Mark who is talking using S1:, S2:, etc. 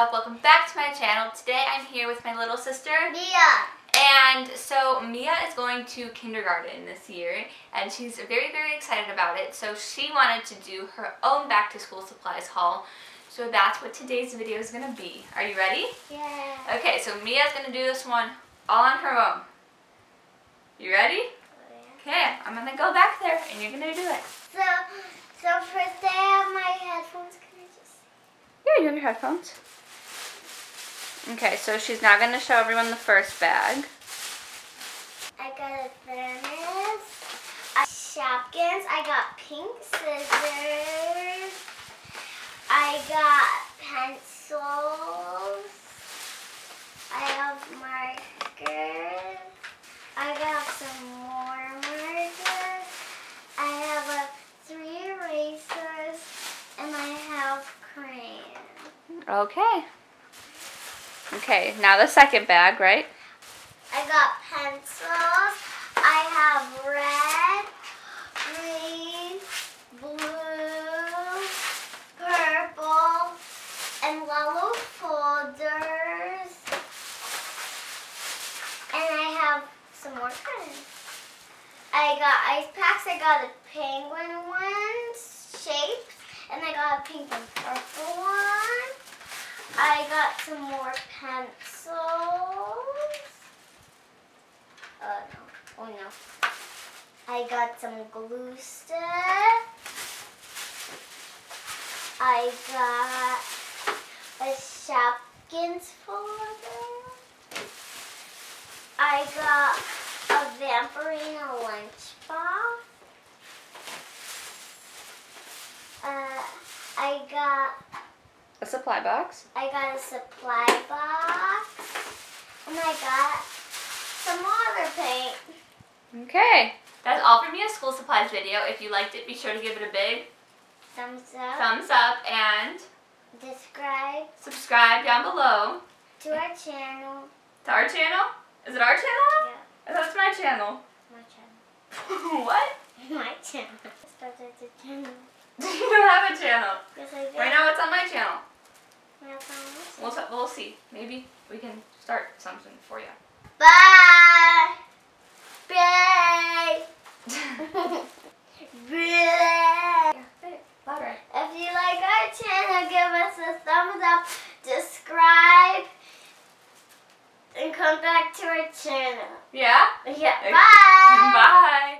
S1: up? Welcome back to my channel. Today I'm here with my little sister.
S2: Mia.
S1: And so Mia is going to kindergarten this year and she's very, very excited about it. So she wanted to do her own back to school supplies haul. So that's what today's video is going to be. Are you ready?
S2: Yeah.
S1: Okay, so Mia's going to do this one all on her own. You ready?
S2: Oh,
S1: okay, I'm going to go back there and you're going to do it.
S2: So, so first I have my headphones. Can I just?
S1: Yeah, you have your headphones. Okay, so she's now going to show everyone the first bag.
S2: I got a thermos. I Shopkins. I got pink scissors. I got pencils. I have markers. I got some more markers. I have a three erasers and I have crayons.
S1: Okay. Okay, now the second bag, right?
S2: I got pencils. I have red, green, blue, purple, and yellow folders. And I have some more pens. I got ice packs. I got a penguin one shaped. And I got a pink and purple one. I got some more pencils. Uh, no. Oh, no. I got some glue stick. I got a Shopkins folder. I got a Vampirina lunchbox. Uh, I got
S1: A supply box.
S2: I got a supply box. And I got some water paint.
S1: Okay. That's all for a school supplies video. If you liked it, be sure to give it a big
S2: Thumbs up.
S1: thumbs up and
S2: Subscribe
S1: subscribe down below
S2: to our channel.
S1: to our channel. Is it our channel?
S2: Yeah,
S1: I thought it's my channel.
S2: my channel.
S1: what?
S2: My channel. Started the channel.
S1: you don't have a channel.
S2: Yes, I did. Right
S1: now it's on my channel. We'll, we'll see. Maybe we can start something for you.
S2: Bye! Bye! Bye!
S1: Bye.
S2: If you like our channel, give us a thumbs up, subscribe, and come back to our channel.
S1: Yeah?
S2: Yeah. Bye!
S1: Bye!